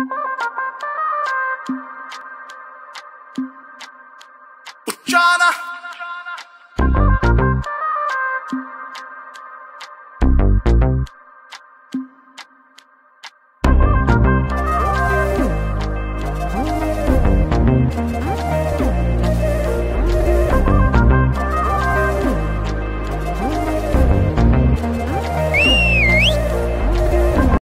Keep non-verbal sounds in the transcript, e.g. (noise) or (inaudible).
you (laughs)